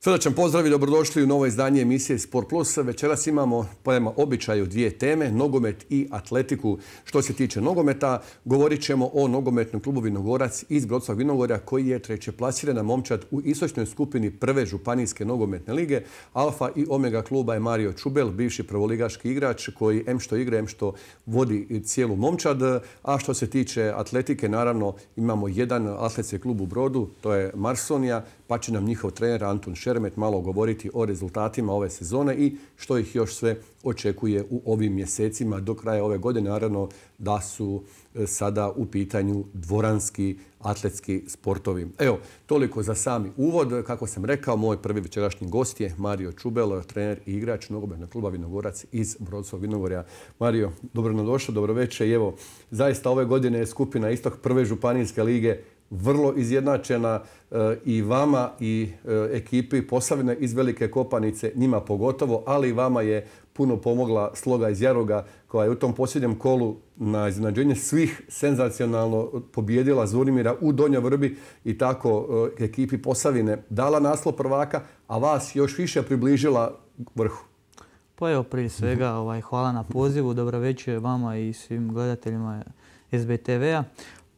Srdačan pozdrav i dobrodošli u novo izdanje emisije Sport Plus. Večeras imamo prema običaju dvije teme, nogomet i atletiku. Što se tiče nogometa, govorit ćemo o nogometnom klubu Vinogorac iz Brodstva Vinogorja koji je treće plasirana momčad u istočnoj skupini prve županijske nogometne lige. Alfa i Omega kluba je Mario Čubel, bivši prvoligaški igrač koji em što igra, em što vodi cijelu momčad. A što se tiče atletike, naravno imamo jedan atletski klub u Brodu, to je Marsonija, pa će nam njihov trener Antun Šeremet malo govoriti o rezultatima ove sezone i što ih još sve očekuje u ovim mjesecima do kraja ove godine. Naravno da su e, sada u pitanju dvoranski atletski sportovi. Evo, toliko za sami uvod. Kako sam rekao, moj prvi večerašnji gost je Mario Čubel, trener i igrač nogometnog kluba Vinogorac iz Brodskog Vinogorja. Mario, dobro došao, dobro večer. Evo, zaista ove godine je skupina istok prve županijske lige vrlo izjednačena e, i vama i e, ekipi Posavine iz Velike Kopanice, njima pogotovo, ali i vama je puno pomogla sloga iz Jaroga koja je u tom posljednjem kolu na iznenađenje svih senzacionalno pobjedila Zunimira u Donjoj Vrbi i tako e, ekipi Posavine dala naslov prvaka, a vas još više približila vrhu. Pa evo prije svega ovaj, hvala na pozivu, dobro večer vama i svim gledateljima SBTV-a.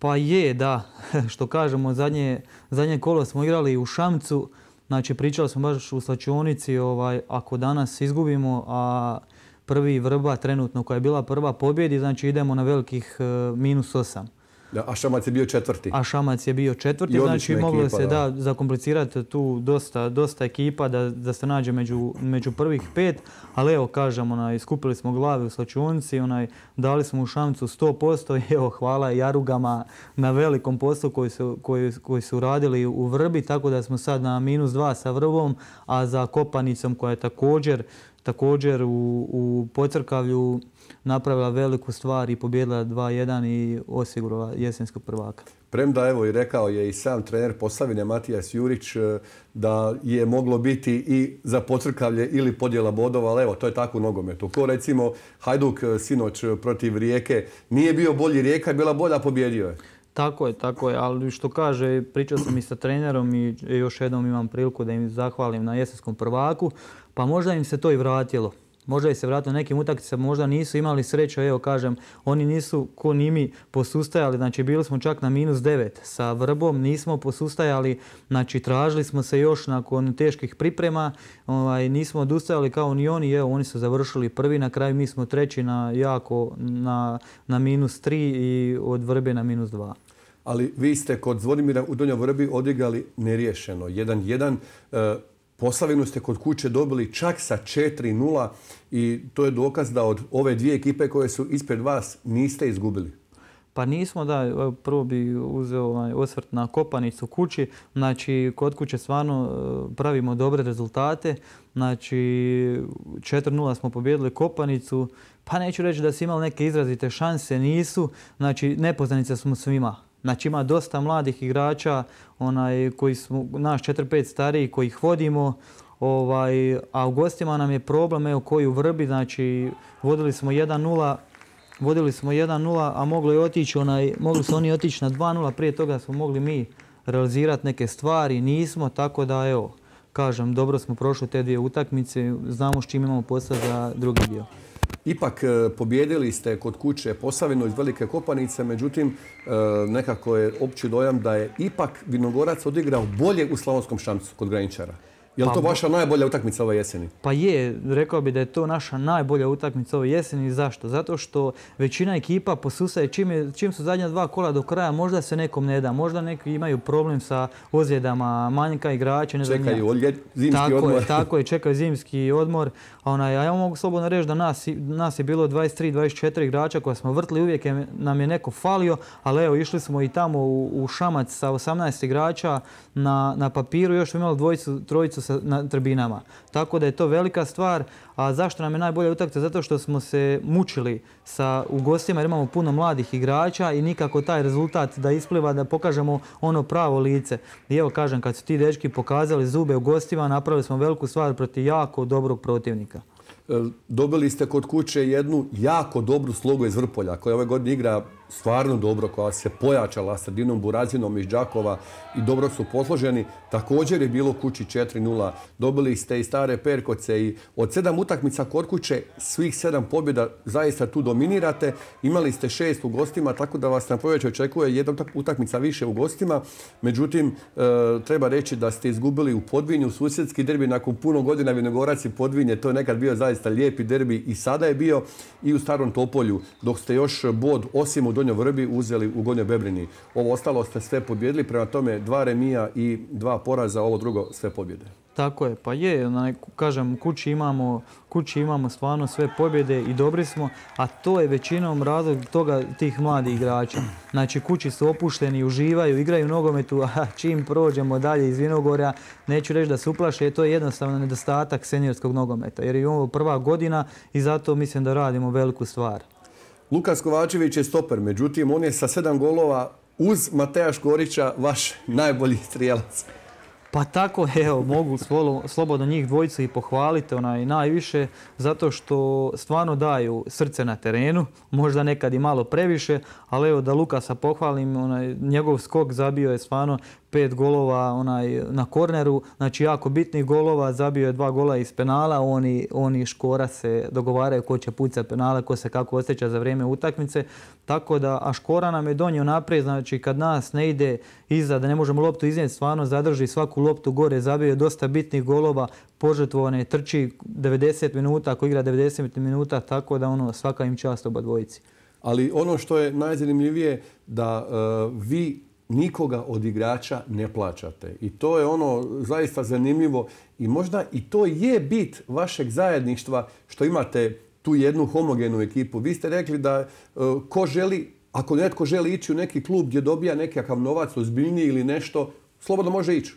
Pa je, da. Što kažemo, zadnje, zadnje kolo smo igrali u Šamcu. Znači, pričali smo baš u slačionici, ovaj, ako danas izgubimo, a prvi vrba trenutno koja je bila prva pobjedi, znači idemo na velikih eh, minus osam a Šamac je bio četvrti. A Šamac je bio četvrti, znači moglo se da, zakomplicirati tu dosta, dosta ekipa da, da se nađe među, među prvih pet, ali evo kažemo, onaj, skupili smo glave u slačunci, onaj, dali smo u Šamcu 100% i evo hvala Jarugama na velikom poslu koji su, koji, koji su radili u Vrbi, tako da smo sad na minus dva sa Vrbom, a za Kopanicom koja je također također u, u Pocrkavlju napravila veliku stvar i pobjedila 2-1 i osigurala jesenskog prvaka. Premda evo i rekao je i sam trener Posavine Matijas Jurić e, da je moglo biti i za pocrkavlje ili podjela bodova, ali evo to je tako u nogometu. Ko recimo Hajduk e, sinoć protiv Rijeke nije bio bolji Rijeka, je bila bolja, pobjedio je. Tako je, tako je, ali što kaže, pričao sam i sa trenerom i još jednom imam priliku da im zahvalim na jesenskom prvaku, pa možda im se to i vratilo. Možda i se vratilo nekim utakmicama, možda nisu imali sreću, evo kažem, oni nisu ko ni mi posustajali, znači bili smo čak na minus 9 sa Vrbom, nismo posustajali, znači tražili smo se još nakon teških priprema, ovaj, nismo odustajali kao ni oni, evo oni su završili prvi, na kraju mi smo treći na jako, na, na minus 3 i od Vrbe na minus 2 ali vi ste kod Zvonimira u Donjoj Vrbi odigrali neriješeno. 1-1. Posavinu ste kod kuće dobili čak sa 4-0 i to je dokaz da od ove dvije ekipe koje su ispred vas niste izgubili. Pa nismo, da, prvo bi uzeo ovaj osvrt na kopanicu kući. Znači, kod kuće stvarno e, pravimo dobre rezultate. Znači, 4-0 smo pobjedili kopanicu. Pa neću reći da su imali neke izrazite šanse, nisu. Znači, nepoznanica smo svima. Znači ima dosta mladih igrača onaj, koji smo, naš 4-5 stariji koji ih vodimo, ovaj, a u gostima nam je problem evo koji u Vrbi, znači vodili smo 1-0, vodili smo 1-0, a mogli, otići, onaj, mogli su oni otići na 2-0, prije toga smo mogli mi realizirati neke stvari, nismo, tako da evo, kažem, dobro smo prošli te dvije utakmice, znamo s čim imamo posla za drugi dio. Ipak e, pobjedili ste kod kuće Posavinu iz Velike Kopanice, međutim e, nekako je opći dojam da je ipak Vinogorac odigrao bolje u Slavonskom šamcu kod graničara. Je li to pa vaša najbolja utakmica ove jeseni? Pa je, rekao bi da je to naša najbolja utakmica ove jeseni. Zašto? Zato što većina ekipa posustaje čim, čim su zadnja dva kola do kraja, možda se nekom ne da, možda neki imaju problem sa ozljedama, manjka igrača. Ne čekaju zimski tako odmor. Je, tako je, čekaju zimski odmor. A onaj, ja mogu slobodno reći da nas, nas je bilo 23-24 igrača koja smo vrtli, uvijek je, nam je neko falio, ali evo išli smo i tamo u, u Šamac sa 18 igrača na, na papiru, još smo imali dvojicu, trojicu na tribinama. Tako da je to velika stvar. A zašto nam je najbolja utakmica? Zato što smo se mučili sa u gostima jer imamo puno mladih igrača i nikako taj rezultat da ispliva da pokažemo ono pravo lice. I evo kažem, kad su ti dečki pokazali zube u gostima, napravili smo veliku stvar protiv jako dobrog protivnika. E, dobili ste kod kuće jednu jako dobru slogu iz Vrpolja koja ove godine igra stvarno dobro, koja se pojačala sredinom Burazinom iz Đakova i dobro su posloženi. Također je bilo kući 4-0. Dobili ste i stare Perkoce i od sedam utakmica kod kuće svih sedam pobjeda zaista tu dominirate. Imali ste šest u gostima, tako da vas na proljeće očekuje jedna utakmica više u gostima. Međutim, e, treba reći da ste izgubili u Podvinju susjedski derbi nakon puno godina Vinogorac i Podvinje. To je nekad bio zaista lijepi derbi i sada je bio i u Starom Topolju, dok ste još bod osim u Donjoj Vrbi uzeli u Gonjoj Bebrini. Ovo ostalo ste sve pobjedili, prema tome dva remija i dva poraza, ovo drugo sve pobjede. Tako je, pa je, kažem, kući imamo, kući imamo stvarno sve pobjede i dobri smo, a to je većinom razlog toga tih mladih igrača. Znači kući su opušteni, uživaju, igraju nogometu, a čim prođemo dalje iz Vinogorja, neću reći da se uplaše, to je jednostavno nedostatak seniorskog nogometa, jer je ovo prva godina i zato mislim da radimo veliku stvar. Lukas Kovačević je stoper, međutim on je sa sedam golova uz Mateja Škorića vaš najbolji strijelac. Pa tako, evo, mogu slobodno njih dvojicu i pohvaliti onaj najviše, zato što stvarno daju srce na terenu, možda nekad i malo previše, ali evo da Lukasa pohvalim, onaj, njegov skok zabio je stvarno pet golova onaj, na korneru, znači jako bitnih golova, zabio je dva gola iz penala, oni, oni Škora se dogovaraju ko će pucati penale, ko se kako osjeća za vrijeme utakmice, tako da, a Škora nam je donio naprijed, znači kad nas ne ide iza, da ne možemo loptu iznijeti, stvarno zadrži svaku loptu gore, zabio je dosta bitnih golova, požrtvovane, trči 90 minuta, ako igra 90 minuta, tako da ono svaka im čast oba dvojici. Ali ono što je najzanimljivije da e, vi nikoga od igrača ne plaćate. I to je ono zaista zanimljivo i možda i to je bit vašeg zajedništva što imate tu jednu homogenu ekipu. Vi ste rekli da e, ko želi, ako netko želi ići u neki klub gdje dobija nekakav novac ozbiljniji ili nešto, slobodno može ići.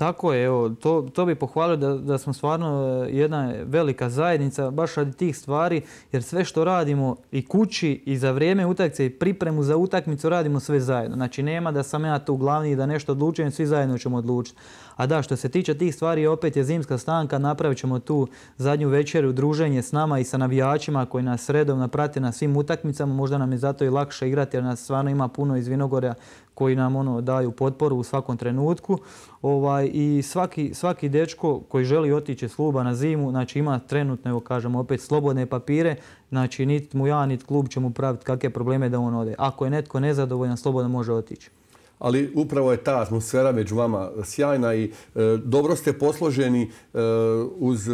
Tako je, evo, to, to bi pohvalio da, da smo stvarno e, jedna velika zajednica, baš radi tih stvari, jer sve što radimo i kući i za vrijeme utakmice i pripremu za utakmicu radimo sve zajedno. Znači nema da sam ja tu glavni i da nešto odlučujem, svi zajedno ćemo odlučiti. A da, što se tiče tih stvari, opet je zimska stanka, napravit ćemo tu zadnju večeru, druženje s nama i sa navijačima koji nas redovno prate na svim utakmicama, možda nam je zato i lakše igrati jer nas stvarno ima puno iz Vinogorja koji nam ono daju potporu u svakom trenutku. Ovaj, I svaki, svaki dečko koji želi otići s kluba na zimu, znači ima trenutno, evo kažemo opet, slobodne papire, znači niti mu ja, niti klub će mu praviti kakve probleme da on ode. Ako je netko nezadovoljan, slobodno može otići ali upravo je ta atmosfera među vama sjajna i e, dobro ste posloženi e, uz e,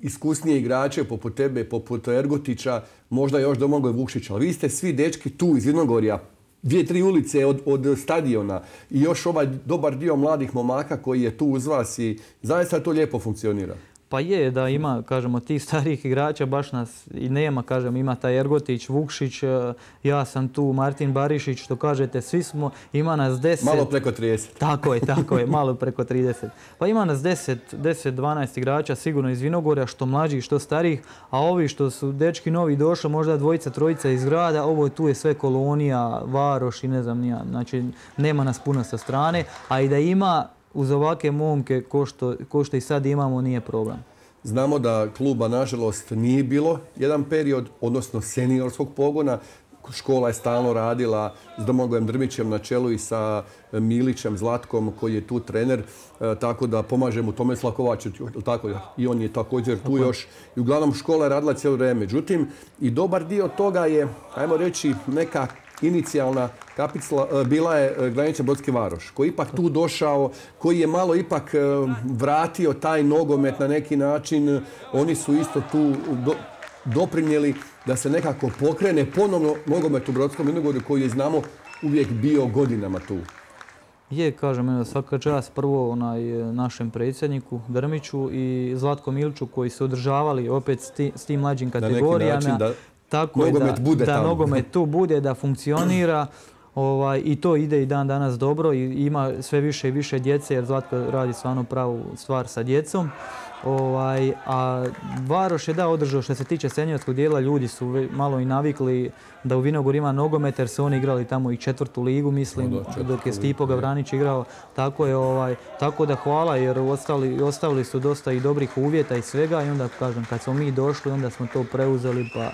iskusnije igrače poput tebe, poput Ergotića, možda još Domagoj Vukšića, ali vi ste svi dečki tu iz Jednogorja, dvije, tri ulice od, od stadiona i još ovaj dobar dio mladih momaka koji je tu uz vas i zaista to lijepo funkcionira. Pa je da ima, kažemo, tih starih igrača, baš nas i nema, kažem, ima taj Ergotić, Vukšić, e, ja sam tu, Martin Barišić, što kažete, svi smo, ima nas deset. Malo preko 30. Tako je, tako je, malo preko 30. Pa ima nas 10, 10, 12 igrača, sigurno iz Vinogorja, što mlađih, što starih, a ovi što su dečki novi došli, možda dvojica, trojica iz grada, ovo tu je sve kolonija, varoš i ne znam nija, znači nema nas puno sa strane, a i da ima, uz ovake momke ko što, ko što i sad imamo nije problem. Znamo da kluba nažalost nije bilo jedan period, odnosno seniorskog pogona. Škola je stalno radila s Domagojem Drmićem na čelu i sa Milićem Zlatkom koji je tu trener, e, tako da pomažemo tome Slakovaču, tako i on je također tu još. I uglavnom škola je radila cijelo vrijeme. Međutim, i dobar dio toga je, ajmo reći, neka inicijalna kapicla e, bila je e, Granića Brodski Varoš, koji je ipak tu došao, koji je malo ipak e, vratio taj nogomet na neki način. Oni su isto tu doprinijeli da se nekako pokrene ponovno nogomet u Brodskom Vinogorju koji je, znamo, uvijek bio godinama tu. Je, kažem, svaka čast prvo onaj, našem predsjedniku Drmiću i Zlatko Milču koji su održavali opet s, tim mlađim kategorijama. Tako nogomet da, bude da nogomet tu bude, da funkcionira. Ovaj, I to ide i dan danas dobro i ima sve više i više djece jer Zlatko radi stvarno pravu stvar sa djecom. Ovaj, a Varoš je da održao što se tiče seniorskog dijela, ljudi su malo i navikli da u Vinogor ima nogomet jer su oni igrali tamo i četvrtu ligu mislim, dok je Stipo Gavranić igrao. Tako, je, ovaj, tako da hvala jer ostali, ostavili su dosta i dobrih uvjeta i svega i onda kažem kad smo mi došli onda smo to preuzeli pa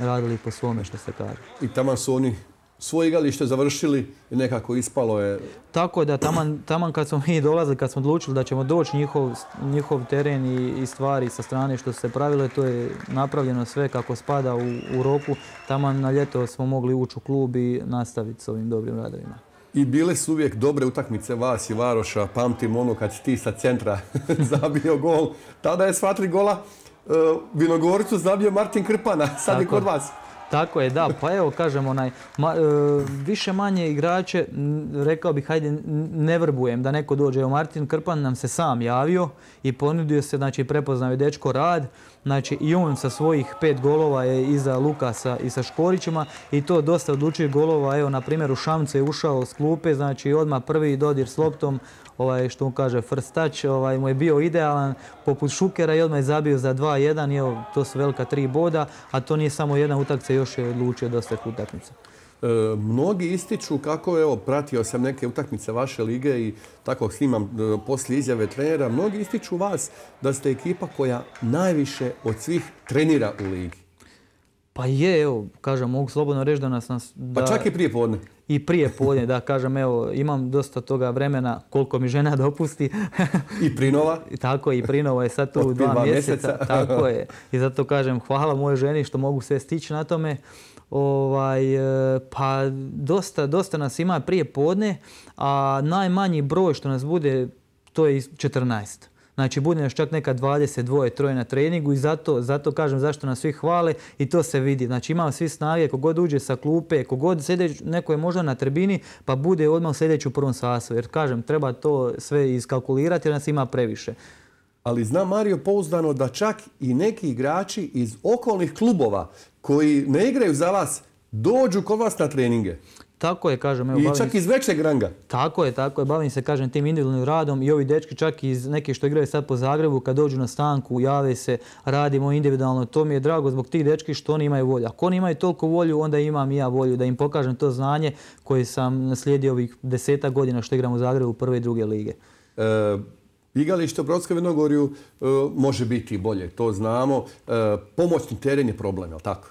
radili po svome što se kaže. I tamo su oni svoje igalište završili i nekako ispalo je... Tako da taman, taman kad smo mi dolazili, kad smo odlučili da ćemo doći njihov, njihov teren i, i stvari sa strane što su se pravile, to je napravljeno sve kako spada u, u roku. Taman na ljeto smo mogli ući u klub i nastaviti s ovim dobrim radovima. I bile su uvijek dobre utakmice vas i Varoša. Pamtim ono kad si ti sa centra zabio gol. Tada je sva tri gola Vinogorcu zabio Martin Krpana. Sad Tako. je kod vas. Tako je, da, pa evo kažem onaj, ma, e, više manje igrače, rekao bih hajde ne vrbujem da neko dođe. Evo Martin Krpan nam se sam javio i ponudio se, znači prepoznao je dečko rad, znači i on sa svojih pet golova je iza Lukasa i sa Škorićima i to dosta odlučuje golova, evo na primjer u Šamcu je ušao s klupe, znači odmah prvi dodir s loptom, ovaj, što mu kaže first touch, ovaj, mu je bio idealan poput Šukera i odmah je zabio za 2-1 i to su velika tri boda, a to nije samo jedna utakmica, još je odlučio dosta utakmica. E, mnogi ističu kako, evo, pratio sam neke utakmice vaše lige i tako snimam e, poslije izjave trenera, mnogi ističu vas da ste ekipa koja najviše od svih trenira u ligi. Pa je, evo, kažem, mogu slobodno reći da nas... nas Pa da, čak i prije podne. i prije podne, da kažem, evo, imam dosta toga vremena koliko mi žena dopusti. I Prinova. Tako i Prinovo je sad tu Od dva mjeseca. mjeseca. Tako je. I zato kažem hvala mojoj ženi što mogu sve stići na tome. Ovaj, e, pa dosta, dosta nas ima prije podne, a najmanji broj što nas bude to je 14. Znači bude nas čak neka 22, troje na treningu i zato, zato kažem zašto nas svi hvale i to se vidi. Znači imamo svi snage, kogod uđe sa klupe, kogod sedeć, neko je možda na tribini pa bude odmah sljedeći u prvom sastavu. Jer kažem, treba to sve iskalkulirati jer nas ima previše. Ali zna Mario pouzdano da čak i neki igrači iz okolnih klubova koji ne igraju za vas dođu kod vas na treninge. Tako je, kažem, evo, I čak se- iz većeg ranga. Tako je, tako je, bavim se, kažem, tim individualnim radom i ovi dečki čak iz neke što igraju sad po Zagrebu, kad dođu na stanku, jave se, radimo individualno, to mi je drago zbog tih dečki što oni imaju volju. Ako oni imaju toliko volju, onda imam i ja volju da im pokažem to znanje koje sam naslijedio ovih deseta godina što igram u Zagrebu prve i druge lige. E, igalište u Brodskoj Vinogorju e, može biti bolje, to znamo. E, pomoćni teren je problem, je li tako?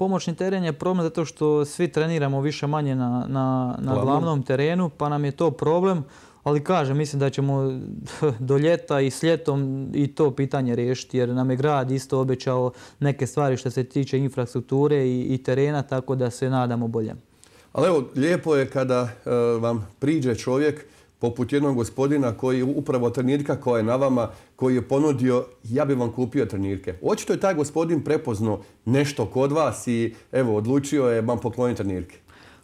Pomoćni teren je problem zato što svi treniramo više manje na, na, na Glavnom. terenu, pa nam je to problem. Ali kažem, mislim da ćemo do ljeta i s ljetom i to pitanje riješiti jer nam je grad isto obećao neke stvari što se tiče infrastrukture i, i terena, tako da se nadamo boljem. Ali evo, lijepo je kada e, vam priđe čovjek poput jednog gospodina koji upravo trenirka koja je na vama, koji je ponudio ja bi vam kupio trenirke. Očito je taj gospodin prepoznao nešto kod vas i evo, odlučio je vam pokloniti trenirke.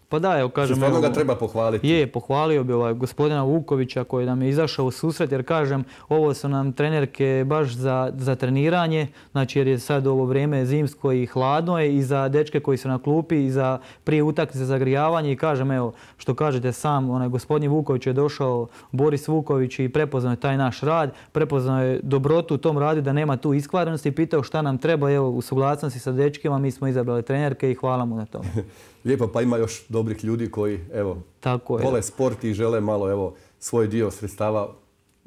Pa da, evo kažem... Stvarno ga treba pohvaliti. Je, pohvalio bi ovaj gospodina Vukovića koji nam je izašao u susret jer kažem ovo su nam trenerke baš za, za treniranje, znači jer je sad ovo vrijeme zimsko i hladno je i za dečke koji su na klupi i za prije utakmice za zagrijavanje i kažem evo što kažete sam, onaj gospodin Vuković je došao, Boris Vuković i prepoznao je taj naš rad, prepoznao je dobrotu u tom radu da nema tu iskvarenosti i pitao šta nam treba, evo u suglasnosti sa dečkima mi smo izabrali trenerke i hvala mu na tome. Lijepo, pa ima još dobrih ljudi koji, evo, Tako je. vole sport i žele malo, evo, svoj dio sredstava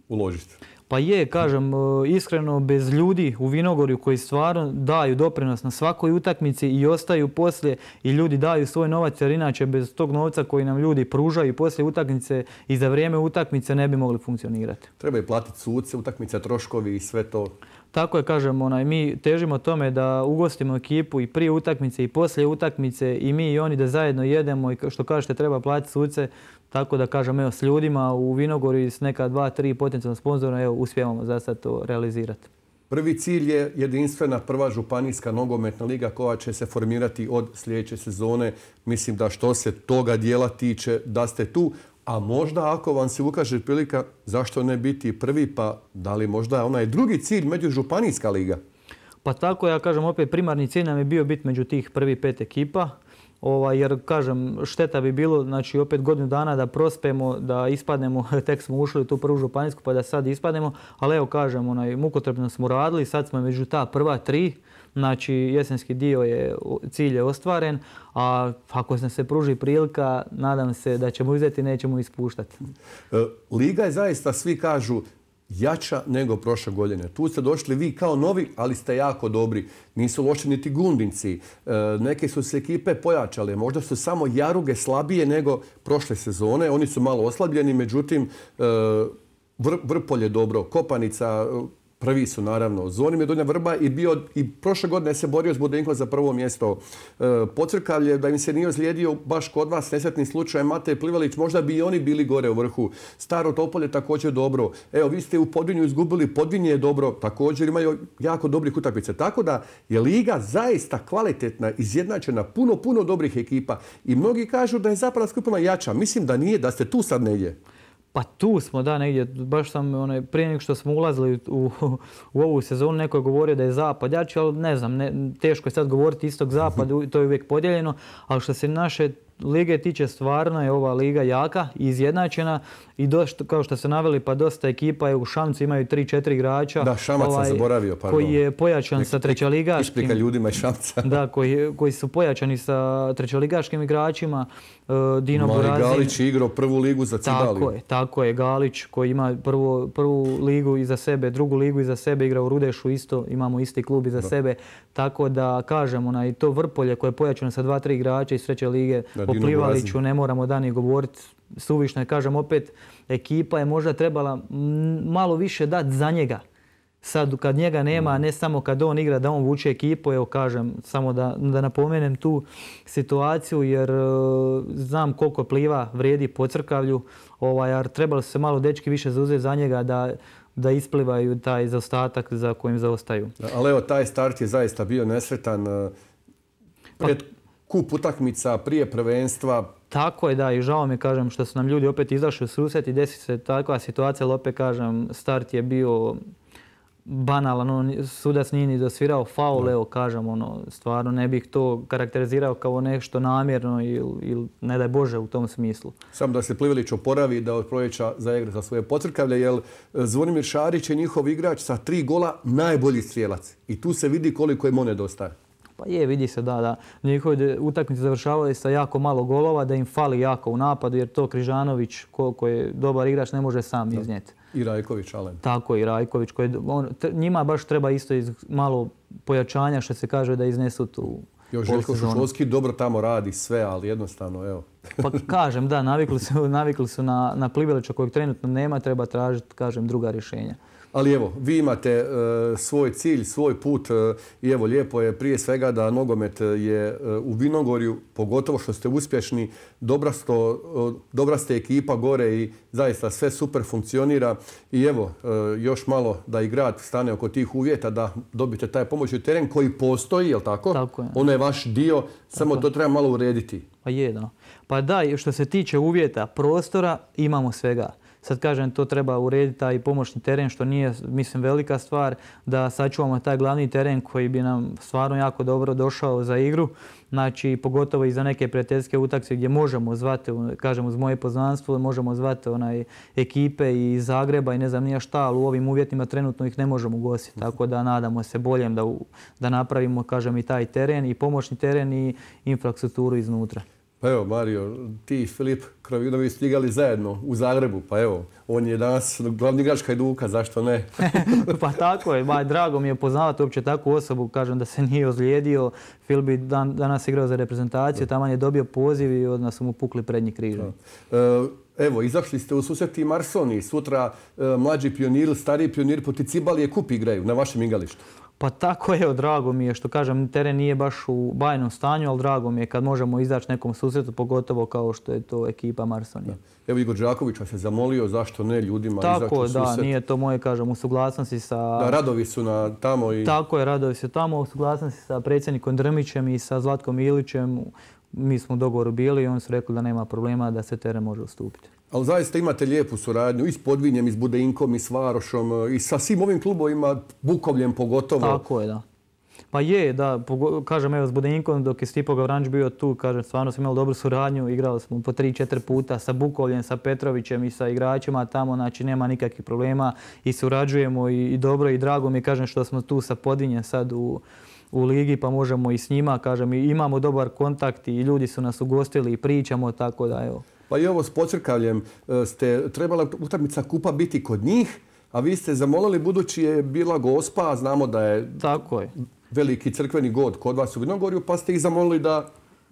uložiti. Pa je, kažem, e, iskreno, bez ljudi u Vinogorju koji stvarno daju doprinos na svakoj utakmici i ostaju poslije i ljudi daju svoj novac jer inače bez tog novca koji nam ljudi pružaju poslije utakmice i za vrijeme utakmice ne bi mogli funkcionirati. Treba i platiti suce, utakmice, troškovi i sve to. Tako je, kažem, onaj, mi težimo tome da ugostimo ekipu i prije utakmice i poslije utakmice i mi i oni da zajedno jedemo i što kažete treba platiti suce. Tako da kažem, evo, s ljudima u Vinogorju s neka dva, tri potencijalna sponzora, evo, uspijevamo za sad to realizirati. Prvi cilj je jedinstvena prva županijska nogometna liga koja će se formirati od sljedeće sezone. Mislim da što se toga dijela tiče da ste tu, a možda ako vam se ukaže prilika zašto ne biti prvi, pa da li možda onaj drugi cilj međužupanijska liga? Pa tako ja kažem opet primarni cilj nam je bio biti među tih prvi pet ekipa. Ovaj, jer kažem šteta bi bilo znači opet godinu dana da prospemo, da ispadnemo, tek smo ušli u tu prvu županijsku pa da sad ispadnemo, ali evo kažem onaj, mukotrpno smo radili, sad smo među ta prva tri, znači jesenski dio je, cilj je ostvaren, a ako nam se pruži prilika, nadam se da ćemo uzeti, nećemo ispuštati. E, Liga je zaista, svi kažu, jača nego prošle godine. Tu ste došli vi kao novi, ali ste jako dobri. Nisu loši niti Gundinci. E, neke su se ekipe pojačale. Možda su samo Jaruge slabije nego prošle sezone. Oni su malo oslabljeni, međutim, e, Vrpolje dobro, Kopanica, Prvi su naravno Zvonimir Donja Vrba i bio i prošle godine se borio s Budenko za prvo mjesto. E, Pocrkavlje da im se nije ozlijedio baš kod vas nesretni slučaj Mate Plivalić, možda bi i oni bili gore u vrhu. Staro Topolje također dobro. Evo vi ste u Podvinju izgubili, Podvinje je dobro, također imaju jako dobrih utakmice. Tako da je liga zaista kvalitetna, izjednačena, puno, puno dobrih ekipa. I mnogi kažu da je zapravo skupina jača. Mislim da nije, da ste tu sad negdje. Pa tu smo, da, negdje, baš sam, onaj, prije nego što smo ulazili u, u ovu sezonu, neko je govorio da je zapad jači, ali ne znam, ne, teško je sad govoriti istog zapada, to je uvijek podijeljeno, ali što se naše lige tiče stvarno je ova liga jaka i izjednačena i dosta, kao što ste naveli pa dosta ekipa je u Šamcu imaju 3-4 igrača. Da, Šamac ovaj, sam zaboravio, pardon. Koji je pojačan sa trećaligaškim. Isprika ljudima iz Šamca. da, koji, koji su pojačani sa trećaligaškim igračima. Uh, Dino Burazin. Galić je igrao prvu ligu za Cibaliju. Tako je, tako je. Galić koji ima prvu, prvu ligu iza sebe, drugu ligu iza sebe, igra u Rudešu isto, imamo isti klub iza sebe. Tako da kažemo, i to Vrpolje koje je pojačano sa dva, tri igrača iz treće lige, o Plivaliću ne moramo dani govoriti, suvišno je, kažem opet, ekipa je možda trebala malo više dati za njega. Sad kad njega nema, ne samo kad on igra da on vuče ekipu, evo kažem, samo da, da napomenem tu situaciju jer e, znam koliko pliva vrijedi po crkavlju, ovaj, jer trebali su se malo dečki više zauzeti za njega da, da isplivaju taj zaostatak za kojim zaostaju. Ali evo, taj start je zaista bio nesretan. E, pa pred kup utakmica prije prvenstva. Tako je, da, i žao mi kažem što su nam ljudi opet izašli u susret i desi se takva situacija, ali opet kažem, start je bio banalan, on, sudac nije ni dosvirao faul, evo kažem, ono, stvarno ne bih to karakterizirao kao nešto namjerno ili, ne daj Bože u tom smislu. Samo da se Plivelić oporavi da od proljeća zaigra za svoje pocrkavlje, jer Zvonimir Šarić je njihov igrač sa tri gola najbolji strijelac. I tu se vidi koliko im on nedostaje. Pa je, vidi se da, da njihove utakmice završavaju sa jako malo golova, da im fali jako u napadu, jer to Križanović, koliko je dobar igrač, ne može sam iznijeti. I Rajković, Alen. Tako, i Rajković. Koji, on, njima baš treba isto iz, malo pojačanja, što se kaže, da iznesu tu još Željko Šušovski dobro tamo radi sve, ali jednostavno, evo. pa kažem, da, navikli su, navikli su na, na Plivelića kojeg trenutno nema, treba tražiti, kažem, druga rješenja. Ali evo, vi imate e, svoj cilj, svoj put e, i evo lijepo je prije svega da nogomet je e, u Vinogorju, pogotovo što ste uspješni, dobra, dobra ste ekipa gore i zaista sve super funkcionira i evo, još malo da i grad stane oko tih uvjeta da dobite taj pomoćni teren koji postoji, jel tako? Tako je. Ono je vaš dio, samo to treba malo urediti. Pa je, da. Pa da, što se tiče uvjeta prostora, imamo svega. Sad kažem, to treba urediti taj pomoćni teren, što nije, mislim, velika stvar, da sačuvamo taj glavni teren koji bi nam stvarno jako dobro došao za igru. Znači, pogotovo i za neke prijateljske utakce gdje možemo zvati, kažem, uz moje poznanstvo, možemo zvati onaj, ekipe iz Zagreba i ne znam nije šta, ali u ovim uvjetima trenutno ih ne možemo ugostiti. Tako da nadamo se boljem da, da napravimo, kažem, i taj teren, i pomoćni teren i infrastrukturu iznutra. Pa evo, Mario, ti i Filip Krovinović stigali zajedno u Zagrebu, pa evo, on je danas glavni igrač Hajduka, zašto ne? pa tako je, ba, drago mi je poznavati uopće takvu osobu, kažem da se nije ozlijedio. Filip bi danas igrao za reprezentaciju, tamo je dobio poziv i od nas su mu pukli prednji križ. E, evo, izašli ste u susret i Marsoni, sutra e, mlađi pionir, stariji pionir poti Cibalije kup igraju na vašem igalištu. Pa tako je, drago mi je što kažem, teren nije baš u bajnom stanju, ali drago mi je kad možemo izaći nekom susretu, pogotovo kao što je to ekipa Marsonija. Evo Igor Đaković vas je zamolio zašto ne ljudima Tako, da, nije to moje, kažem, u suglasnosti sa... Da, radovi su na tamo i... Tako je, radovi su tamo, u suglasnosti sa predsjednikom Drmićem i sa Zlatkom Ilićem. Mi smo u dogovoru bili i oni su rekli da nema problema da se teren može ustupiti. Ali zaista imate lijepu suradnju i s Podvinjem, i s Budeinkom, i s Varošom, i sa svim ovim klubovima, Bukovljem pogotovo. Tako je, da. Pa je, da, kažem evo s Budeinkom dok je Stipo Gavranč bio tu, kažem stvarno smo imali dobru suradnju, igrali smo po tri, četiri puta sa Bukovljem, sa Petrovićem i sa igračima tamo, znači nema nikakvih problema i surađujemo i, dobro i drago mi kažem što smo tu sa Podvinjem sad u, u ligi pa možemo i s njima, kažem i imamo dobar kontakt i ljudi su nas ugostili i pričamo, tako da evo. Pa i ovo s Pocrkavljem e, ste trebala utakmica kupa biti kod njih, a vi ste zamolili budući je bila gospa, znamo da je Tako je. Veliki crkveni god kod vas u Vinogorju, pa ste ih zamolili da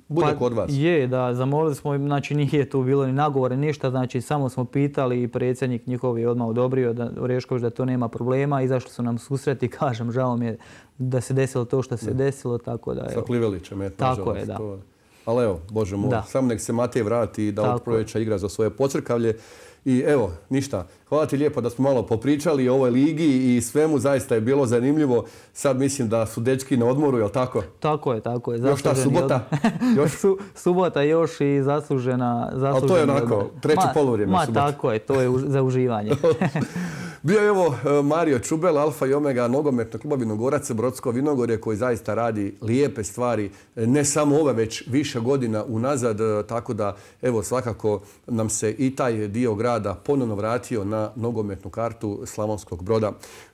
bude Pa kod vas. Je, da, zamolili smo, znači nije tu bilo ni nagovore, ništa, znači samo smo pitali i predsjednik njihov je odmah odobrio, da, Orešković, da to nema problema, izašli su nam susreti, kažem, žao mi je da se desilo to što se desilo, tako da Sa evo. Plivelićem, eto, Tako nažalost, je, da. to- Ali evo, Bože moj, samo nek se Matej vrati i da je. proljeća igra za svoje pocrkavlje. I evo, ništa. Hvala ti lijepo da smo malo popričali o ovoj ligi i svemu zaista je bilo zanimljivo. Sad mislim da su dečki na odmoru, jel tako? Tako je, tako je. Još ta zasluženi subota? Još? Su- subota još i zaslužena, zasluženi to je onako, treće Ma- poluvrijeme Ma subota. tako je, to je u- za uživanje. Bio je evo e, Mario Čubel, Alfa i Omega, nogometno kluba Vinogorac, Brodsko Vinogorje koji zaista radi lijepe stvari, e, ne samo ove već više godina unazad, e, tako da evo svakako nam se i taj dio grada ponovno vratio na nogometnu kartu Slavonskog broda.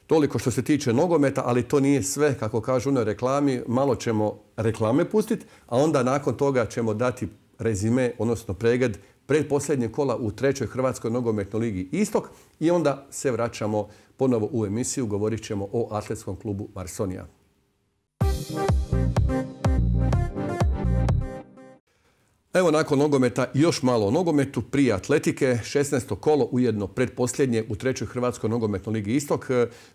Toliko što se tiče nogometa, ali to nije sve, kako kažu onoj reklami, malo ćemo reklame pustiti, a onda nakon toga ćemo dati rezime, odnosno pregled predposljednje kola u trećoj Hrvatskoj nogometnoj ligi Istok i onda se vraćamo ponovo u emisiju, govorit ćemo o atletskom klubu Marsonija. Evo nakon nogometa još malo o nogometu prije atletike. 16. kolo ujedno predposljednje u trećoj Hrvatskoj nogometnoj ligi Istok.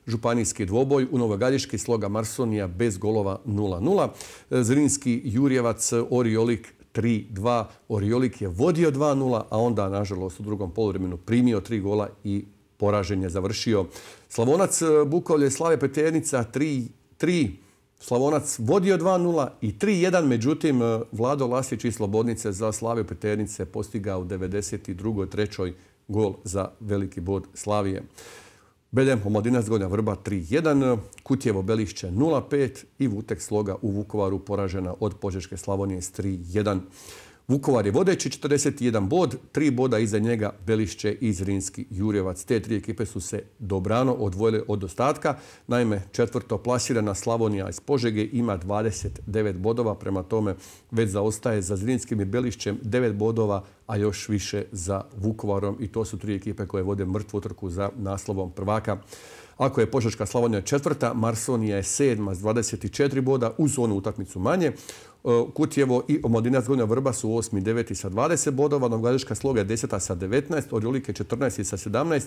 Županijski dvoboj u Novogadiški sloga Marsonija bez golova 0-0. E, Zrinski Jurjevac Oriolik 3-2. Oriolik je vodio 2-0, a onda nažalost u drugom poluvremenu primio tri gola i poražen je završio. Slavonac Bukovlje Slave Peternica 3-3. Slavonac vodio 2-0 i 3-1, međutim e, Vlado Lasić iz Slobodnice za Slaviju Peternice postigao u 92. trećoj gol za veliki bod Slavije. Beljem Omladinac Gornja Vrba 3-1, Kutjevo Belišće 0-5 i Vutek Sloga u Vukovaru poražena od Požeške Slavonije s 3-1. Vukovar je vodeći 41 bod, tri boda iza njega Belišće i Zrinski Jurjevac. Te tri ekipe su se dobrano odvojile od ostatka. Naime, četvrto plasirana Slavonija iz Požege ima 29 bodova, prema tome već zaostaje za Zrinskim i Belišćem 9 bodova, a još više za Vukovarom i to su tri ekipe koje vode mrtvu trku za naslovom prvaka. Ako je Požeška Slavonija četvrta, Marsonija je sedma s 24 boda uz onu utakmicu manje. E, Kutjevo i Omladinac Gornja Vrba su 8. i 9. sa 20 bodova, Novogradeška sloga je 10. sa 19, Oriolik je 14. sa 17,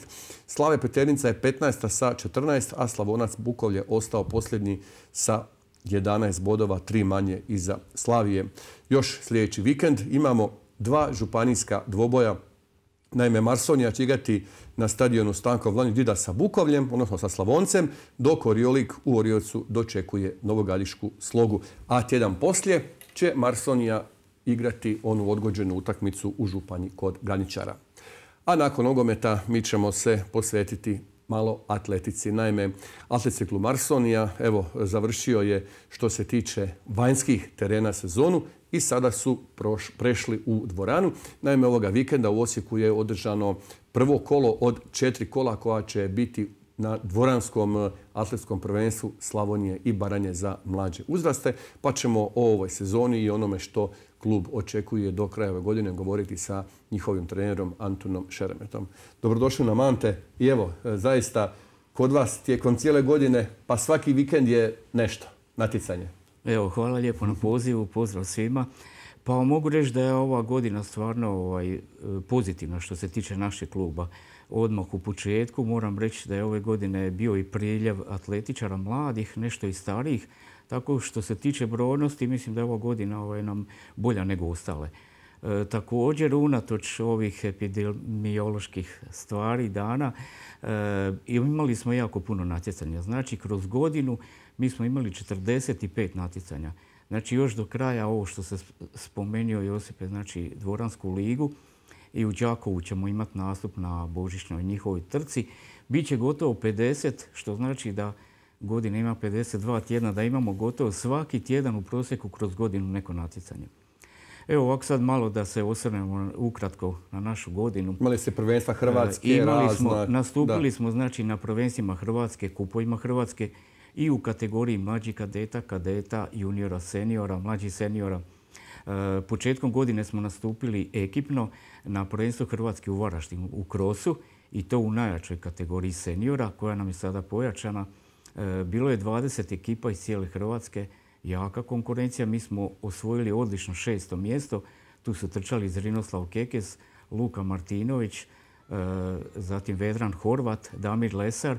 Slave Peternica je 15. sa 14, a Slavonac Bukovlje ostao posljednji sa 11 bodova, tri manje iza Slavije. Još sljedeći vikend imamo dva županijska dvoboja Naime, Marsonija će igrati na stadionu Stanko Vlanju Dida sa Bukovljem, odnosno sa Slavoncem, dok Oriolik u Oriocu dočekuje Novogadišku slogu. A tjedan poslije će Marsonija igrati onu odgođenu utakmicu u Županji kod Ganičara. A nakon nogometa mi ćemo se posvetiti malo atletici. Naime, atletski klub Marsonija, evo, završio je što se tiče vanjskih terena sezonu i sada su proš- prešli u dvoranu. Naime, ovoga vikenda u Osijeku je održano prvo kolo od četiri kola koja će biti na dvoranskom e, atletskom prvenstvu Slavonije i Baranje za mlađe uzraste, pa ćemo o ovoj sezoni i onome što klub očekuje do kraja ove godine govoriti sa njihovim trenerom Antunom Šeremetom. Dobrodošli na Mante i evo, e, zaista kod vas tijekom cijele godine, pa svaki vikend je nešto, naticanje. Evo, hvala lijepo na pozivu, pozdrav svima. Pa mogu reći da je ova godina stvarno ovaj, e, pozitivna što se tiče našeg kluba. Odmah u početku moram reći da je ove godine bio i priljev atletičara mladih, nešto i starijih. Tako što se tiče brojnosti, mislim da je ova godina ovaj, nam bolja nego ostale. E, također, unatoč ovih epidemioloških stvari dana, e, imali smo jako puno natjecanja. Znači, kroz godinu mi smo imali 45 natjecanja. Znači, još do kraja ovo što se sp- spomenuo Josipe, znači dvoransku ligu i u Đakovu ćemo imati nastup na božićnoj njihovoj trci. Biće gotovo 50, što znači da godina ima 52 tjedna, da imamo gotovo svaki tjedan u prosjeku kroz godinu neko natjecanje. Evo ovako sad malo da se osvrnemo ukratko na našu godinu. Imali ste prvenstva Hrvatske, E, Imali smo, nastupili da. smo znači na prvenstvima Hrvatske, kupovima Hrvatske i u kategoriji mlađih kadeta, kadeta, juniora, seniora, mlađih seniora. Početkom godine smo nastupili ekipno na prvenstvu Hrvatske u Varaštinu u Krosu i to u najjačoj kategoriji seniora koja nam je sada pojačana. Bilo je 20 ekipa iz cijele Hrvatske, jaka konkurencija. Mi smo osvojili odlično šesto mjesto. Tu su trčali Zrinoslav Kekes, Luka Martinović, zatim Vedran Horvat, Damir Lesar.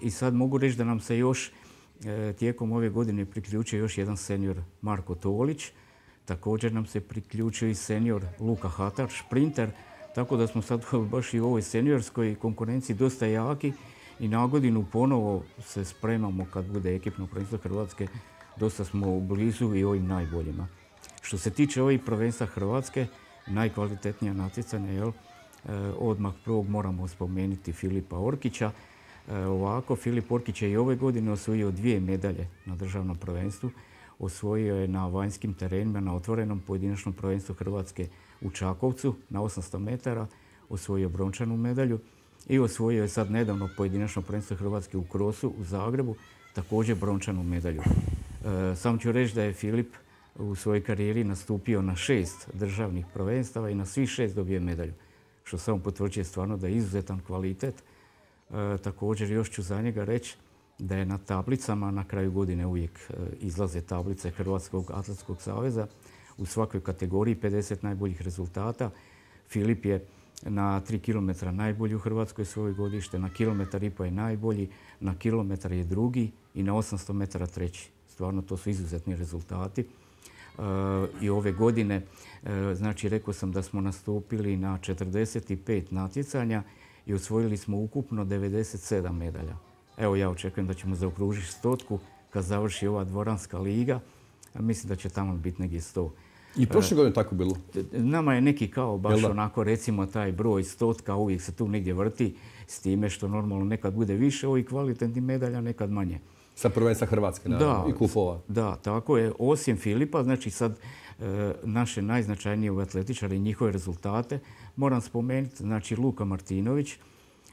I sad mogu reći da nam se još tijekom ove godine priključio još jedan senior Marko Tolić. Također nam se priključio i senior Luka Hatar, šprinter. Tako da smo sad baš i u ovoj seniorskoj konkurenciji dosta jaki i na godinu ponovo se spremamo kad bude ekipno prvenstvo Hrvatske. Dosta smo blizu i ovim najboljima. Što se tiče ovih prvenstva Hrvatske, najkvalitetnija natjecanja, jel? E, odmah prvog moramo spomenuti Filipa Orkića. E, ovako, Filip Orkić je i ove godine osvojio dvije medalje na državnom prvenstvu. Osvojio je na vanjskim terenima, na otvorenom pojedinačnom prvenstvu Hrvatske u Čakovcu na 800 metara. Osvojio brončanu medalju i osvojio je sad nedavno pojedinačno prvenstvo Hrvatske u Krosu u Zagrebu, također brončanu medalju. E, Samo ću reći da je Filip u svojoj karijeri nastupio na šest državnih prvenstava i na svih šest dobio medalju, što samo potvrđuje stvarno da je izuzetan kvalitet. E, također još ću za njega reći da je na tablicama na kraju godine uvijek e, izlaze tablice Hrvatskog atletskog saveza u svakoj kategoriji 50 najboljih rezultata. Filip je na 3 km najbolji u Hrvatskoj svoje godište, na kilometar i po je najbolji, na kilometar je drugi i na 800 metara treći. Stvarno to su izuzetni rezultati. E, I ove godine, znači rekao sam da smo nastupili na 45 natjecanja i osvojili smo ukupno 97 medalja. Evo ja očekujem da ćemo zaokružiti stotku kad završi ova dvoranska liga. Mislim da će tamo biti negdje sto. I prošle godine tako bilo? Nama je neki kao baš onako recimo taj broj stotka uvijek se tu negdje vrti s time što normalno nekad bude više ovih kvalitetnih medalja, nekad manje. Sa prvenstva Hrvatske da, i Kufova. Da, tako je. Osim Filipa, znači sad e, naše najznačajnije atletičare i njihove rezultate, moram spomenuti, znači Luka Martinović,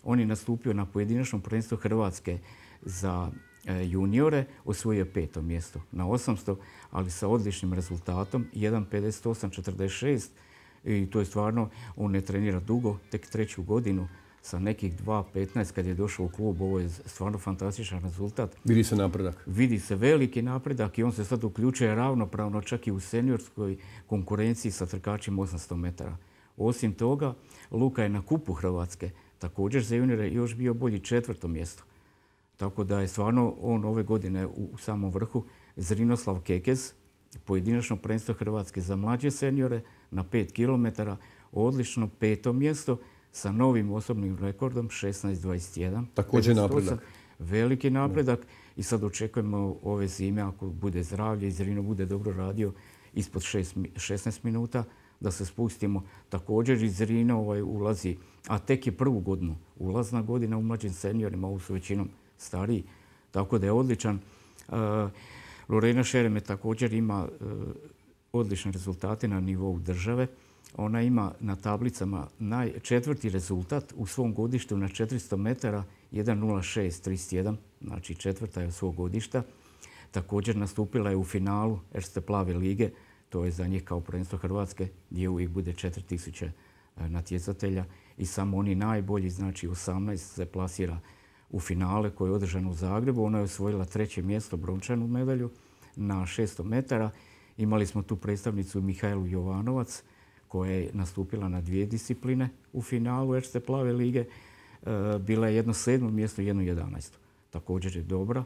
on je nastupio na pojedinačnom prvenstvu Hrvatske za e, juniore, osvojio peto mjesto na 800, ali sa odličnim rezultatom, 1.58.46 i to je stvarno, on ne trenira dugo, tek treću godinu, sa nekih 2.15 kad je došao u klub, ovo je stvarno fantastičan rezultat. Vidi se napredak. Vidi se veliki napredak i on se sad uključuje ravnopravno čak i u seniorskoj konkurenciji sa trkačima 800 metara. Osim toga, Luka je na kupu Hrvatske također za juniore još bio bolji četvrto mjesto. Tako da je stvarno on ove godine u samom vrhu Zrinoslav Kekez, pojedinačno prvenstvo Hrvatske za mlađe seniore na 5 km, odlično peto mjesto sa novim osobnim rekordom 16.21. Također napredak. Veliki napredak i sad očekujemo ove zime ako bude zdravlje i Zrino bude dobro radio ispod 16 minuta da se spustimo. Također iz Zrina ovaj, ulazi, a tek je prvu godinu, ulazna godina u mlađim seniorima, ovo su većinom stariji, tako da je odličan. Uh, Lorena Šereme također ima e, odlične rezultate na nivou države. Ona ima na tablicama četvrti rezultat u svom godištu na 400 metara 1.06.31, znači četvrta je svog godišta. Također nastupila je u finalu Erste Plave lige to je za njih kao prvenstvo Hrvatske gdje uvijek bude 4000 e, natjecatelja i samo oni najbolji, znači 18 se plasira u finale koji je održan u Zagrebu. Ona je osvojila treće mjesto, brončanu medalju na 600 metara. Imali smo tu predstavnicu Mihajlu Jovanovac koja je nastupila na dvije discipline u finalu Erste Plave lige. E, bila je jedno sedmo mjesto i jedno jedanaesto. Također je dobra. E,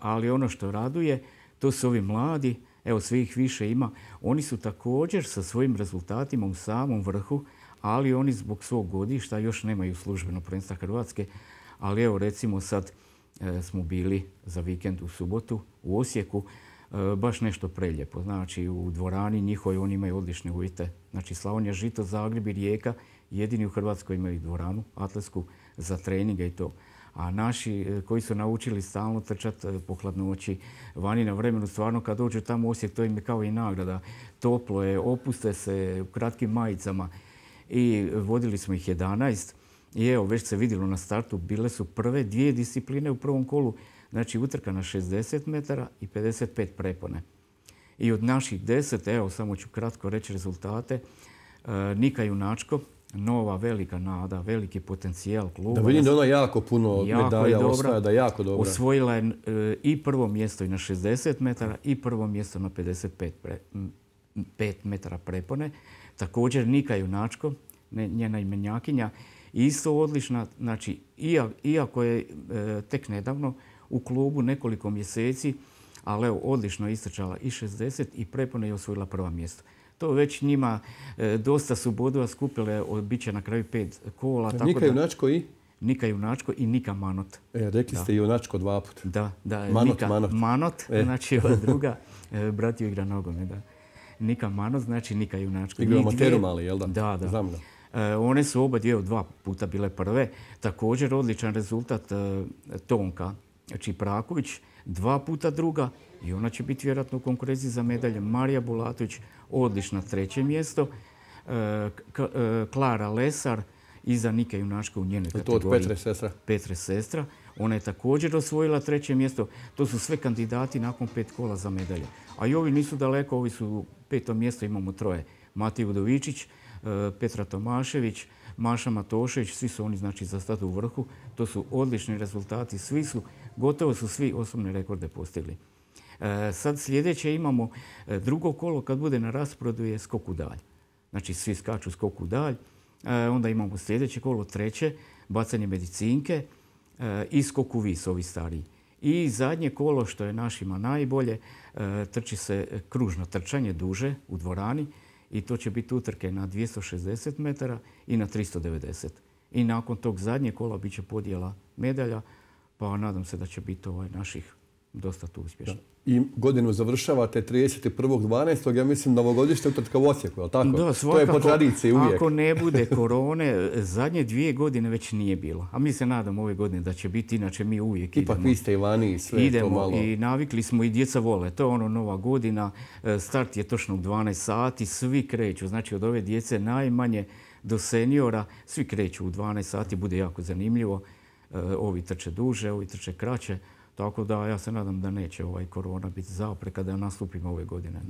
ali ono što raduje, to su ovi mladi evo sve ih više ima, oni su također sa svojim rezultatima u samom vrhu, ali oni zbog svog godišta još nemaju službeno prvenstva Hrvatske. Ali evo recimo sad e, smo bili za vikend u subotu u Osijeku, baš nešto preljepo. Znači u dvorani njihovoj oni imaju odlične uvjete. Znači Slavonija, Žito, Zagreb i Rijeka jedini u Hrvatskoj imaju dvoranu atletsku za treninge i to a naši e, koji su naučili stalno trčati e, po hladnoći vani na vremenu, stvarno kad dođu tamo Osijek, to im je kao i nagrada. Toplo je, opuste se u kratkim majicama i vodili smo ih 11. I evo, već se vidjelo na startu, bile su prve dvije discipline u prvom kolu, znači utrka na 60 metara i 55 prepone. I od naših deset, evo samo ću kratko reći rezultate, e, Nika Junačko, nova velika nada, veliki potencijal kluba. Da vidim da ona jako puno medalja osvaja, da jako dobro. Osvojila je e, i prvo mjesto i na 60 metara i prvo mjesto na 55 5 metara prepone. Također Nika Junačko, njena imenjakinja, isto odlična, znači iako je e, tek nedavno u klubu nekoliko mjeseci, ali evo odlično istrčala i 60 i prepone je osvojila prva mjesto. To već njima e, dosta su bodova skupile, bit će na kraju pet kola. Nika Junačko i? Nika Junačko i Nika Manot. E, rekli ste Junačko dva puta. Da, da. Manot, Nika Manot. Manot, e. znači ova druga, brat ju igra nogome, da. Nika Manot, znači Nika Junačko. Igra amateru mali, jel da? Da, da. Znam da. E, one su oba dvije dva puta bile prve. Također odličan rezultat e, Tonka Čipraković, dva puta druga i ona će biti vjerojatno u konkurenciji za medalje. Marija Bulatović, odlična treće mjesto. E, Klara Lesar, iza Nike Junačka u njenoj kategoriji. To od Petre sestra? Petre sestra. Ona je također osvojila treće mjesto. To su sve kandidati nakon pet kola za medalje. A i ovi nisu daleko, ovi su u petom mjestu, imamo troje. Matij Udovičić, E, Petra Tomašević, Maša Matošević, svi su oni znači za statu u vrhu. To su odlični rezultati, svi su, gotovo su svi osobne rekorde postigli. E, sad sljedeće imamo e, drugo kolo kad bude na rasporedu je skok dalj. Znači svi skaču skok u dalj. Onda imamo sljedeće kolo, treće, bacanje medicinke i skok u vis, ovi stariji. I zadnje kolo, što je našima najbolje, trči se kružno trčanje duže u dvorani i to će biti utrke na 260 metara i na 390. I nakon tog zadnjeg kola bit će podjela medalja, pa nadam se da će biti ovaj naših dosta tu uspješno. I godinu završavate 31.12. Ja mislim novogodišnja utrka u Osijeku, je tako? Da, svakako, to je po tradiciji uvijek. Ako ne bude korone, zadnje dvije godine već nije bilo. A mi se nadamo ove godine da će biti, inače mi uvijek Ipak idemo. vi ste Ivani i sve idemo to malo. i navikli smo i djeca vole. To je ono nova godina. E, start je točno u 12 sati, svi kreću. Znači od ove djece najmanje do seniora, svi kreću u 12 sati, bude jako zanimljivo. E, ovi trče duže, ovi trče kraće. Tako da ja se nadam da neće ovaj korona biti zapreka da nastupimo ove godine.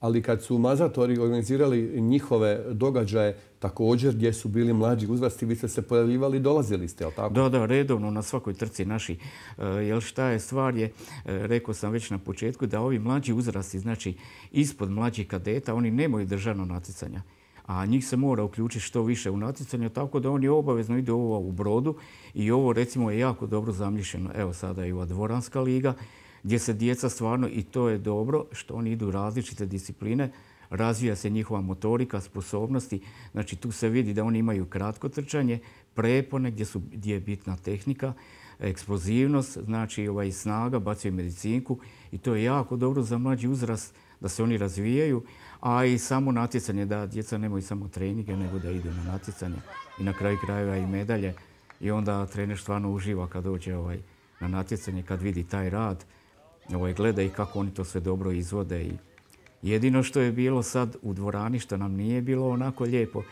Ali kad su mazatori organizirali njihove događaje također gdje su bili mlađi uzrasti, vi ste se pojavljivali i dolazili ste, jel tako? Da, da, redovno na svakoj trci naši. E, jel šta je stvar je, e, rekao sam već na početku, da ovi mlađi uzrasti, znači ispod mlađih kadeta, oni nemaju državno natjecanja a njih se mora uključiti što više u natjecanje, tako da oni obavezno ide ovo u brodu i ovo recimo je jako dobro zamišljeno. Evo sada je i ova dvoranska liga gdje se djeca stvarno, i to je dobro, što oni idu u različite discipline, razvija se njihova motorika, sposobnosti. Znači tu se vidi da oni imaju kratko trčanje, prepone gdje, su, gdje je bitna tehnika, eksplozivnost, znači ovaj, snaga, bacaju medicinku i to je jako dobro za mlađi uzrast da se oni razvijaju, a i samo natjecanje, da djeca nemaju samo treninge, nego da idu na natjecanje i na kraju krajeva i medalje. I onda trener stvarno uživa kad dođe ovaj, na natjecanje, kad vidi taj rad, ovaj, gleda i kako oni to sve dobro izvode. I jedino što je bilo sad u dvorani, što nam nije bilo onako lijepo,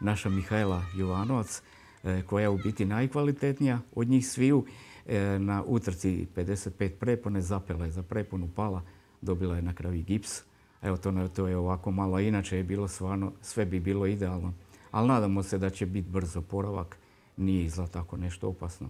naša Mihajla Jovanovac, e, koja je u biti najkvalitetnija od njih sviju, e, na utrci 55 prepone zapela je za preponu pala, dobila je na kraju gips Evo, to, to je ovako malo. Inače je bilo stvarno, sve bi bilo idealno. Ali nadamo se da će biti brzo poravak. Nije izla tako nešto opasno.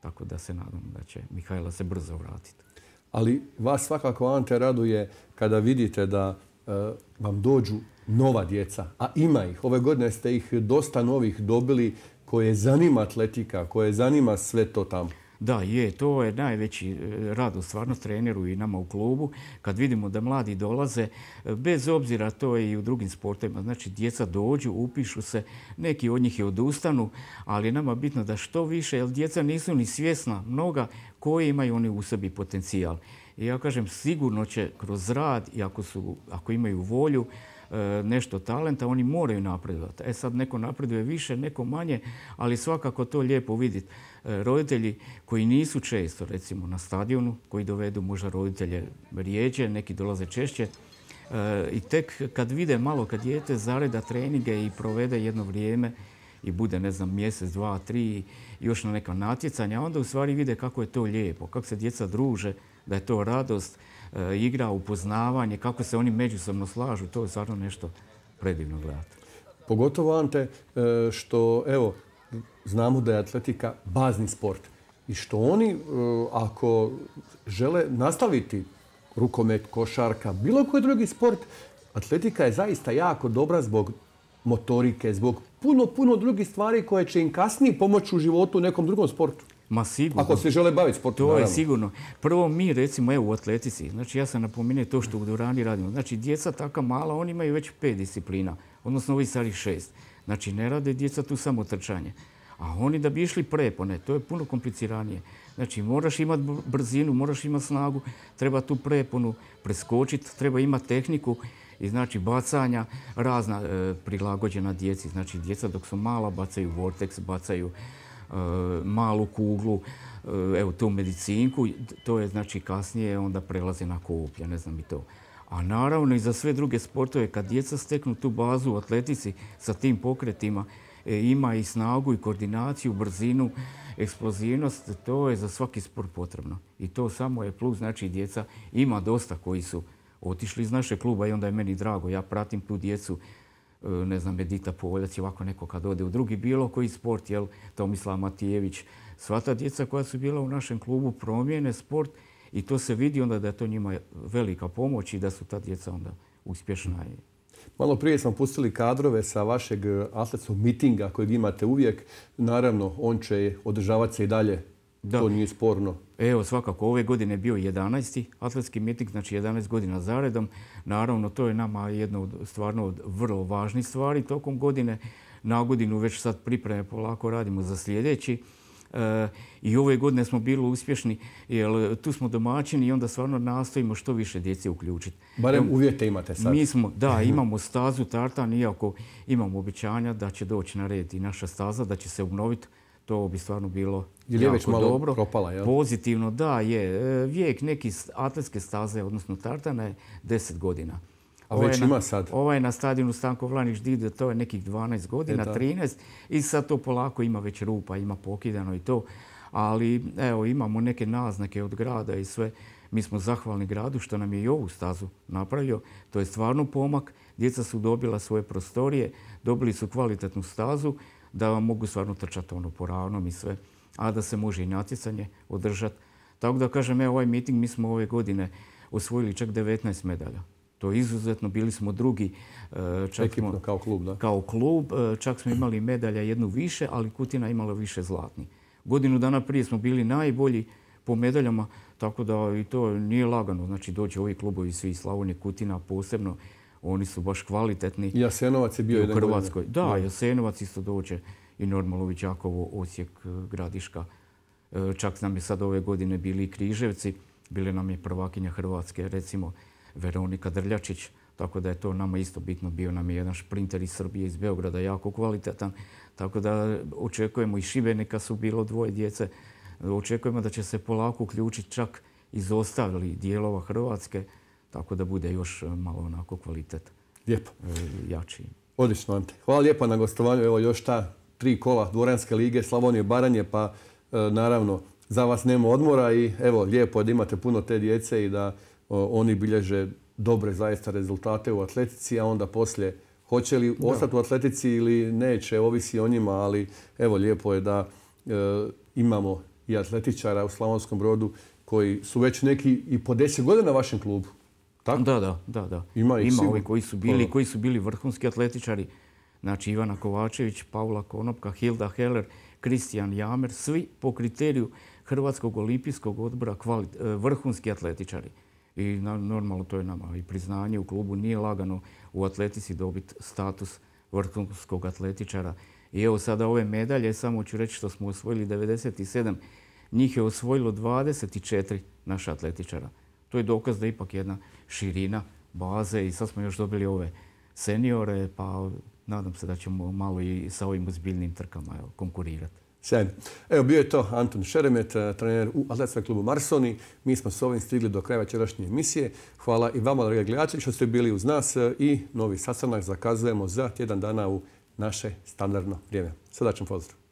Tako da se nadam da će Mihajla se brzo vratiti. Ali vas svakako, Ante, raduje kada vidite da e, vam dođu nova djeca, a ima ih. Ove godine ste ih dosta novih dobili koje zanima atletika, koje zanima sve to tamo. Da, je, to je najveći e, radost stvarno treneru i nama u klubu. Kad vidimo da mladi dolaze, e, bez obzira to je i u drugim sportovima, znači djeca dođu, upišu se, neki od njih je odustanu, ali je nama bitno da što više, jer djeca nisu ni svjesna mnoga koji imaju oni u sebi potencijal. I ja kažem, sigurno će kroz rad i ako, su, ako imaju volju, nešto talenta, oni moraju napredovati. E sad neko napreduje više, neko manje, ali svakako to lijepo vidjeti. E, roditelji koji nisu često recimo na stadionu, koji dovedu možda roditelje rijeđe, neki dolaze češće, e, i tek kad vide malo kad dijete zareda treninge i provede jedno vrijeme i bude, ne znam, mjesec, dva, tri, još na neka natjecanja, onda u stvari vide kako je to lijepo, kako se djeca druže, da je to radost, e, igra, upoznavanje, kako se oni međusobno slažu, to je stvarno nešto predivno gledati. Pogotovo, Ante, e, što, evo, znamo da je atletika bazni sport i što oni, e, ako žele nastaviti rukomet, košarka, bilo koji drugi sport, atletika je zaista jako dobra zbog motorike, zbog puno, puno drugih stvari koje će im kasnije pomoći u životu u nekom drugom sportu. Ma sigurno. Ako se žele baviti sportom, To je sigurno. Prvo mi recimo evo u atletici, znači ja sam napomenuo to što u Durani radimo. Znači djeca taka mala, oni imaju već pet disciplina, odnosno ovi starih šest. Znači ne rade djeca tu samo trčanje. A oni da bi išli prepone, to je puno kompliciranije. Znači moraš imati brzinu, moraš imati snagu, treba tu preponu preskočiti, treba imati tehniku i znači bacanja razna e, prilagođena djeci. Znači djeca dok su mala bacaju vortex, bacaju malu kuglu, e, evo tu medicinku, to je znači kasnije onda prelaze na koplja, ne znam i to. A naravno i za sve druge sportove, kad djeca steknu tu bazu u atletici sa tim pokretima, ima i snagu i koordinaciju, brzinu, eksplozivnost, to je za svaki sport potrebno. I to samo je plus, znači djeca ima dosta koji su otišli iz našeg kluba i onda je meni drago. Ja pratim tu djecu, e, ne znam, Edita Povoljac i ovako neko kad ode u drugi bilo koji sport, jel, Tomislav Matijević. Sva ta djeca koja su bila u našem klubu promijene sport i to se vidi onda da je to njima velika pomoć i da su ta djeca onda uspješna. Malo prije smo pustili kadrove sa vašeg atletskog mitinga kojeg imate uvijek. Naravno, on će održavati se i dalje da. To nije sporno. Evo, svakako, ove godine je bio 11. atletski miting, znači 11 godina zaredom. Naravno, to je nama jedno od stvarno od vrlo važnih stvari. Tokom godine, na godinu već sad pripreme polako radimo za sljedeći. E, I ove godine smo bili uspješni jer tu smo domaćini i onda stvarno nastojimo što više djece uključiti. Barem uvjete imate sad. Mi smo, da, imamo stazu Tartan, iako imamo običanja da će doći na red i naša staza, da će se obnoviti to bi stvarno bilo Ili je već malo dobro. propala, jel? Pozitivno, da, je. E, vijek neki atletske staze, odnosno tartana je 10 godina. A već ima sad? Ovaj je na stadionu Stanko Vlanić Dide, to je nekih 12 godina, 13. I sad to polako ima već rupa, ima pokidano i to. Ali evo, imamo neke naznake od grada i sve. Mi smo zahvalni gradu što nam je i ovu stazu napravio. To je stvarno pomak. Djeca su dobila svoje prostorije, dobili su kvalitetnu stazu da vam mogu stvarno trčati ono po ravnom i sve, a da se može i natjecanje održati. Tako da kažem, evo ovaj miting, mi smo ove godine osvojili čak 19 medalja. To je izuzetno, bili smo drugi. E, čak Ekipno, kao klub, da? Kao klub, e, čak smo imali medalja jednu više, ali Kutina imala više zlatni. Godinu dana prije smo bili najbolji po medaljama, tako da i to nije lagano. Znači dođe ovi klubovi svi Slavonije, Kutina posebno oni su baš kvalitetni. Jasenovac je bio u Hrvatskoj. Da, Jasenovac isto dođe i normalno Đakovo, Osijek, e, Gradiška. E, čak nam je sad ove godine bili i Križevci. Bile nam je prvakinja Hrvatske, recimo Veronika Drljačić. Tako da je to nama isto bitno. Bio nam je jedan šprinter iz Srbije, iz Beograda, jako kvalitetan. Tako da očekujemo i Šibenika su bilo dvoje djece. Očekujemo da će se polako uključiti čak iz ostali dijelova Hrvatske tako da bude još e, malo onako kvalitet Lijepo. E, jači. Odlično, Ante. Hvala lijepo na gostovanju. Evo još ta tri kola Dvoranske lige, Slavonije, Baranje, pa e, naravno za vas nema odmora i evo lijepo je da imate puno te djece i da oni bilježe dobre zaista rezultate u atletici, a onda poslije hoće li ostati u atletici ili neće, ovisi o njima, ali evo lijepo je da imamo i atletičara u Slavonskom brodu koji su već neki i po deset godina na vašem klubu. Da, da, da. da. Ima, Ima ovi koji su, bili, koji su bili vrhunski atletičari. Znači Ivana Kovačević, Paula Konopka, Hilda Heller, Kristijan Jamer, svi po kriteriju Hrvatskog olimpijskog odbora e, vrhunski atletičari. I normalno to je nama i priznanje u klubu. Nije lagano u atletici dobiti status vrhunskog atletičara. I evo sada ove medalje, samo ću reći što smo osvojili 97, njih je osvojilo 24 naša atletičara. To je dokaz da ipak jedna širina baze i sad smo još dobili ove seniore, pa nadam se da ćemo malo i sa ovim ozbiljnim trkama konkurirati. Sjajno. Evo, bio je to Anton Šeremet, eh, trener u atletskom klubu Marsoni. Mi smo s ovim stigli do kraja večerašnje emisije. Hvala i vama, dragi gledači, što ste bili uz nas eh, i novi sastanak zakazujemo za tjedan dana u naše standardno vrijeme. Srdačan pozdrav!